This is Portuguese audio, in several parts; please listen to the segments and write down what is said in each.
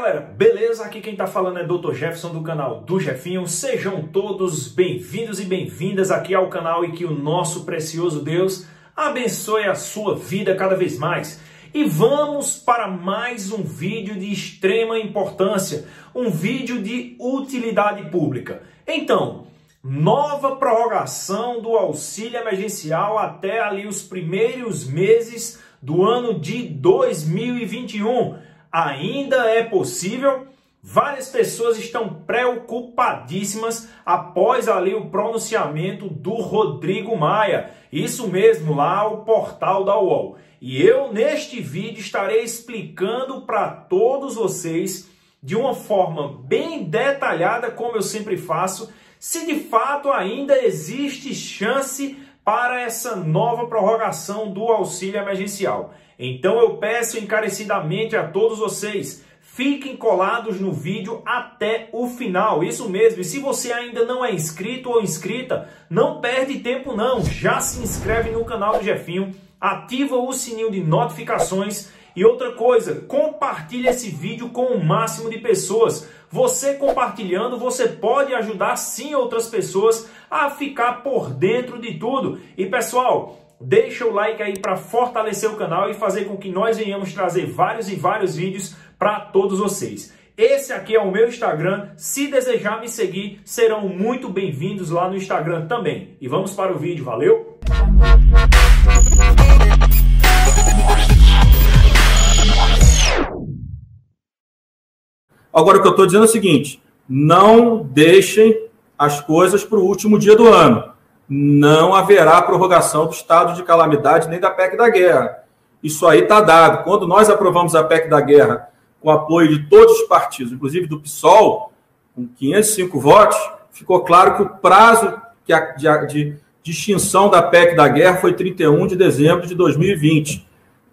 galera, beleza? Aqui quem tá falando é Dr. Jefferson do canal do Jefinho. Sejam todos bem-vindos e bem-vindas aqui ao canal e que o nosso precioso Deus abençoe a sua vida cada vez mais. E vamos para mais um vídeo de extrema importância, um vídeo de utilidade pública. Então, nova prorrogação do auxílio emergencial até ali os primeiros meses do ano de 2021 ainda é possível? Várias pessoas estão preocupadíssimas após ali o pronunciamento do Rodrigo Maia. Isso mesmo, lá o portal da UOL. E eu neste vídeo estarei explicando para todos vocês de uma forma bem detalhada, como eu sempre faço, se de fato ainda existe chance para essa nova prorrogação do auxílio emergencial. Então eu peço encarecidamente a todos vocês, fiquem colados no vídeo até o final. Isso mesmo. E se você ainda não é inscrito ou inscrita, não perde tempo não. Já se inscreve no canal do Jefinho, ativa o sininho de notificações e outra coisa, compartilhe esse vídeo com o máximo de pessoas. Você compartilhando, você pode ajudar sim outras pessoas a ficar por dentro de tudo. E pessoal, Deixa o like aí para fortalecer o canal e fazer com que nós venhamos trazer vários e vários vídeos para todos vocês. Esse aqui é o meu Instagram. Se desejar me seguir, serão muito bem-vindos lá no Instagram também. E vamos para o vídeo, valeu? Agora o que eu estou dizendo é o seguinte: não deixem as coisas para o último dia do ano não haverá prorrogação do estado de calamidade nem da PEC da guerra. Isso aí está dado. Quando nós aprovamos a PEC da guerra com apoio de todos os partidos, inclusive do PSOL, com 505 votos, ficou claro que o prazo de, extinção da PEC da guerra foi 31 de dezembro de 2020.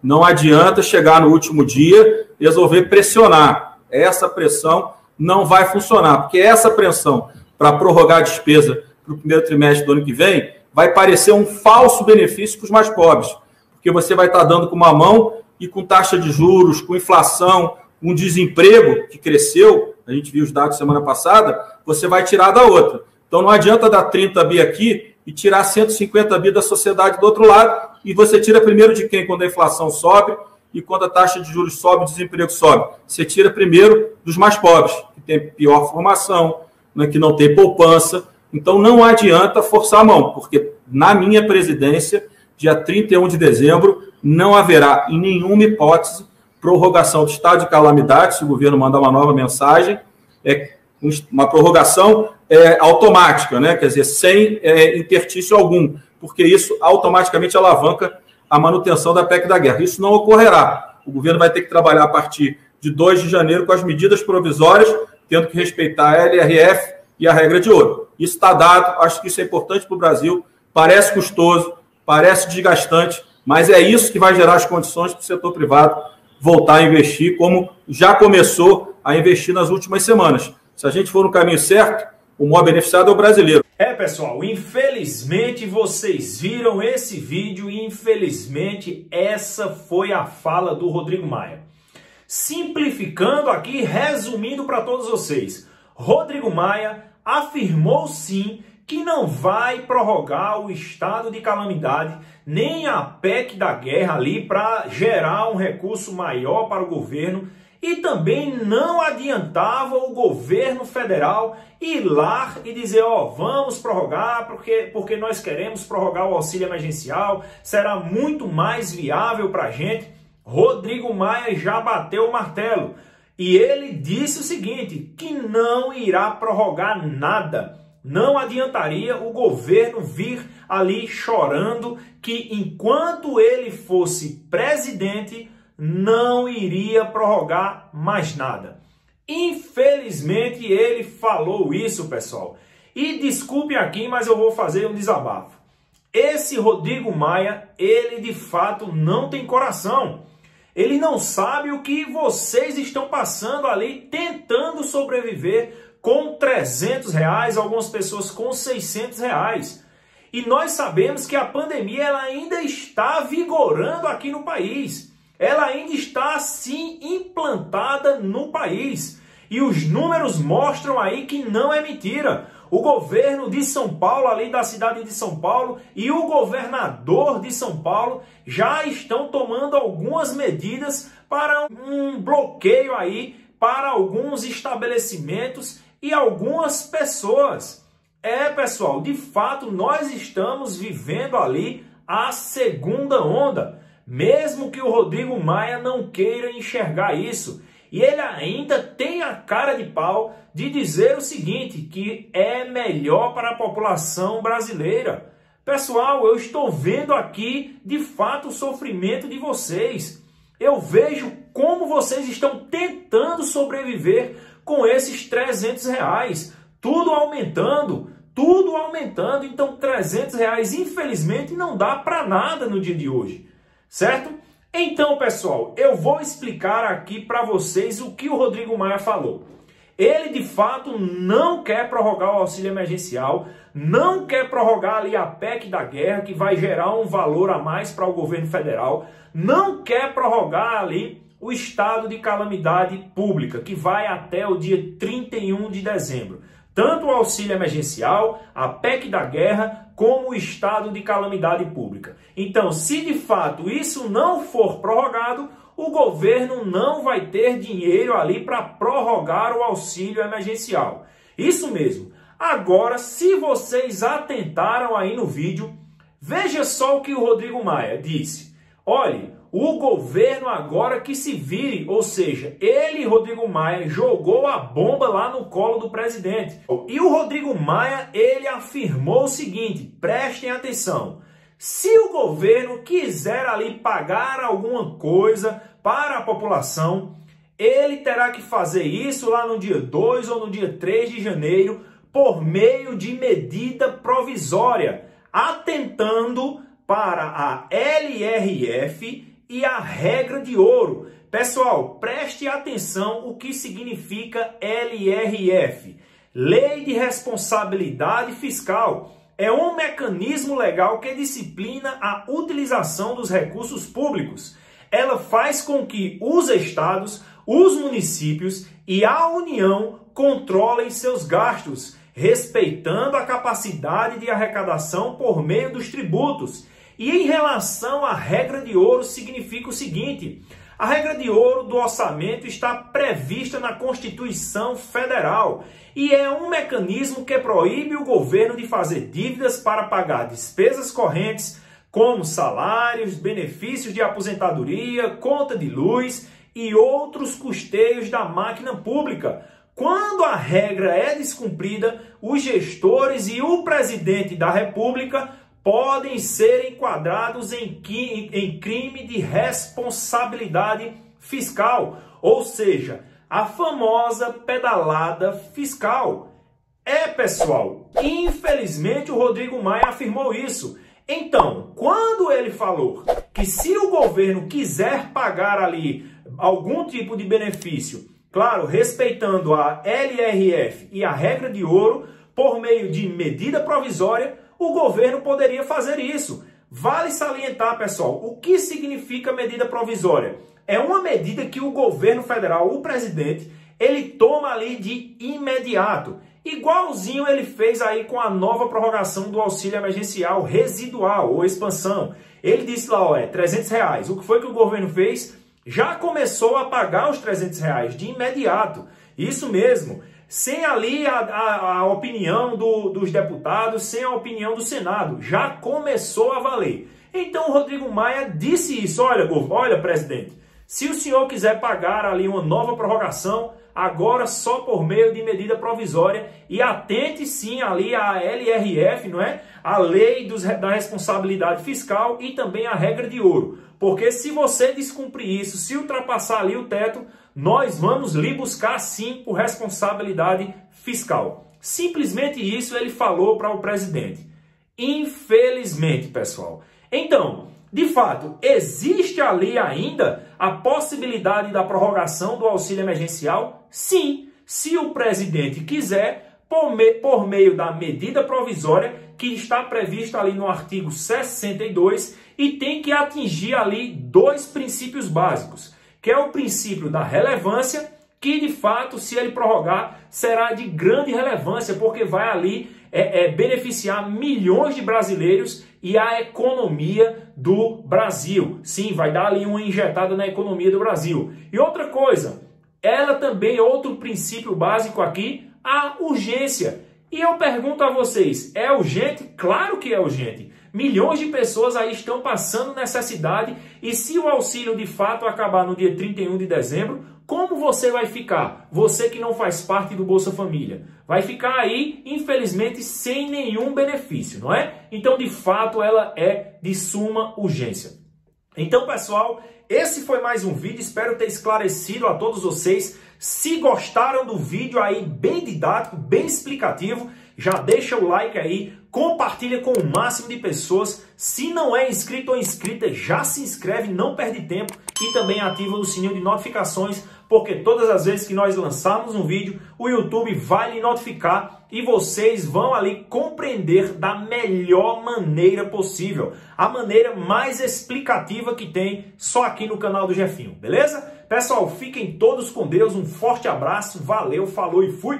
Não adianta chegar no último dia e resolver pressionar. Essa pressão não vai funcionar, porque essa pressão para prorrogar a despesa para o primeiro trimestre do ano que vem, vai parecer um falso benefício para os mais pobres, porque você vai estar dando com uma mão e com taxa de juros, com inflação, com desemprego que cresceu, a gente viu os dados semana passada, você vai tirar da outra. Então não adianta dar 30 bi aqui e tirar 150 bi da sociedade do outro lado, e você tira primeiro de quem quando a inflação sobe e quando a taxa de juros sobe, o desemprego sobe. Você tira primeiro dos mais pobres, que tem pior formação, né, que não tem poupança, então não adianta forçar a mão, porque na minha presidência, dia 31 de dezembro, não haverá em nenhuma hipótese prorrogação do estado de calamidade, se o governo mandar uma nova mensagem, é uma prorrogação é, automática, né? quer dizer, sem é, intertício algum, porque isso automaticamente alavanca a manutenção da PEC da guerra. Isso não ocorrerá. O governo vai ter que trabalhar a partir de 2 de janeiro com as medidas provisórias, tendo que respeitar a LRF e a regra de ouro. Isso está dado, acho que isso é importante para o Brasil. Parece custoso, parece desgastante, mas é isso que vai gerar as condições para o setor privado voltar a investir, como já começou a investir nas últimas semanas. Se a gente for no caminho certo, o maior beneficiado é o brasileiro. É, pessoal, infelizmente vocês viram esse vídeo e infelizmente essa foi a fala do Rodrigo Maia. Simplificando aqui, resumindo para todos vocês. Rodrigo Maia afirmou sim que não vai prorrogar o estado de calamidade, nem a PEC da guerra ali para gerar um recurso maior para o governo e também não adiantava o governo federal ir lá e dizer, ó, oh, vamos prorrogar porque, porque nós queremos prorrogar o auxílio emergencial, será muito mais viável para a gente. Rodrigo Maia já bateu o martelo. E ele disse o seguinte: que não irá prorrogar nada. Não adiantaria o governo vir ali chorando que enquanto ele fosse presidente, não iria prorrogar mais nada. Infelizmente ele falou isso, pessoal. E desculpe aqui, mas eu vou fazer um desabafo. Esse Rodrigo Maia, ele de fato não tem coração. Ele não sabe o que vocês estão passando ali tentando sobreviver com 300 reais, algumas pessoas com 600 reais. E nós sabemos que a pandemia ela ainda está vigorando aqui no país. Ela ainda está sim implantada no país. E os números mostram aí que não é mentira. O governo de São Paulo, ali da cidade de São Paulo, e o governador de São Paulo já estão tomando algumas medidas para um bloqueio aí para alguns estabelecimentos e algumas pessoas. É, pessoal, de fato nós estamos vivendo ali a segunda onda, mesmo que o Rodrigo Maia não queira enxergar isso. E ele ainda tem a cara de pau de dizer o seguinte, que é melhor para a população brasileira. Pessoal, eu estou vendo aqui de fato o sofrimento de vocês. Eu vejo como vocês estão tentando sobreviver com esses 300 reais. Tudo aumentando, tudo aumentando. Então, 300 reais, infelizmente, não dá para nada no dia de hoje, certo? Então, pessoal, eu vou explicar aqui para vocês o que o Rodrigo Maia falou. Ele de fato não quer prorrogar o auxílio emergencial, não quer prorrogar ali a PEC da guerra, que vai gerar um valor a mais para o governo federal, não quer prorrogar ali o estado de calamidade pública, que vai até o dia 31 de dezembro. Tanto o auxílio emergencial, a PEC da guerra, como o estado de calamidade pública. Então, se de fato isso não for prorrogado, o governo não vai ter dinheiro ali para prorrogar o auxílio emergencial. Isso mesmo. Agora, se vocês atentaram aí no vídeo, veja só o que o Rodrigo Maia disse. Olhe, o governo agora que se vire, ou seja, ele, Rodrigo Maia, jogou a bomba lá no colo do presidente. E o Rodrigo Maia, ele afirmou o seguinte, prestem atenção, se o governo quiser ali pagar alguma coisa para a população, ele terá que fazer isso lá no dia 2 ou no dia 3 de janeiro por meio de medida provisória, atentando para a LRF e a regra de ouro. Pessoal, preste atenção o que significa LRF. Lei de Responsabilidade Fiscal. É um mecanismo legal que disciplina a utilização dos recursos públicos. Ela faz com que os estados, os municípios e a União controlem seus gastos, respeitando a capacidade de arrecadação por meio dos tributos e em relação à regra de ouro, significa o seguinte: a regra de ouro do orçamento está prevista na Constituição Federal e é um mecanismo que proíbe o governo de fazer dívidas para pagar despesas correntes, como salários, benefícios de aposentadoria, conta de luz e outros custeios da máquina pública. Quando a regra é descumprida, os gestores e o presidente da República podem ser enquadrados em, em crime de responsabilidade fiscal, ou seja, a famosa pedalada fiscal. É, pessoal, infelizmente o Rodrigo Maia afirmou isso. Então, quando ele falou que se o governo quiser pagar ali algum tipo de benefício, claro, respeitando a LRF e a regra de ouro, por meio de medida provisória, o governo poderia fazer isso. Vale salientar, pessoal, o que significa medida provisória? É uma medida que o governo federal, o presidente, ele toma ali de imediato. Igualzinho ele fez aí com a nova prorrogação do auxílio emergencial residual ou expansão. Ele disse lá, ó, é 300 reais. O que foi que o governo fez? Já começou a pagar os 300 reais de imediato. Isso mesmo sem ali a, a, a opinião do, dos deputados, sem a opinião do Senado. Já começou a valer. Então o Rodrigo Maia disse isso: olha, olha, presidente, se o senhor quiser pagar ali uma nova prorrogação, agora só por meio de medida provisória e atente sim ali à LRF, não é? A lei dos, da responsabilidade fiscal e também a regra de ouro. Porque se você descumprir isso, se ultrapassar ali o teto, nós vamos lhe buscar sim por responsabilidade fiscal. Simplesmente isso ele falou para o presidente. Infelizmente, pessoal. Então, de fato, existe ali ainda a possibilidade da prorrogação do auxílio emergencial? Sim, se o presidente quiser, por, me, por meio da medida provisória que está prevista ali no artigo 62 e tem que atingir ali dois princípios básicos que é o princípio da relevância, que de fato, se ele prorrogar, será de grande relevância, porque vai ali é, é, beneficiar milhões de brasileiros e a economia do Brasil. Sim, vai dar ali uma injetada na economia do Brasil. E outra coisa, ela também, outro princípio básico aqui, a urgência. E eu pergunto a vocês, é urgente? Claro que é urgente. Milhões de pessoas aí estão passando necessidade e se o auxílio de fato acabar no dia 31 de dezembro, como você vai ficar? Você que não faz parte do Bolsa Família. Vai ficar aí, infelizmente, sem nenhum benefício, não é? Então, de fato, ela é de suma urgência. Então, pessoal, esse foi mais um vídeo. Espero ter esclarecido a todos vocês. Se gostaram do vídeo aí, bem didático, bem explicativo, já deixa o like aí, compartilha com o máximo de pessoas. Se não é inscrito ou inscrita, já se inscreve, não perde tempo e também ativa o sininho de notificações, porque todas as vezes que nós lançarmos um vídeo, o YouTube vai lhe notificar e vocês vão ali compreender da melhor maneira possível, a maneira mais explicativa que tem só aqui no canal do Jefinho, beleza? Pessoal, fiquem todos com Deus, um forte abraço, valeu, falou e fui!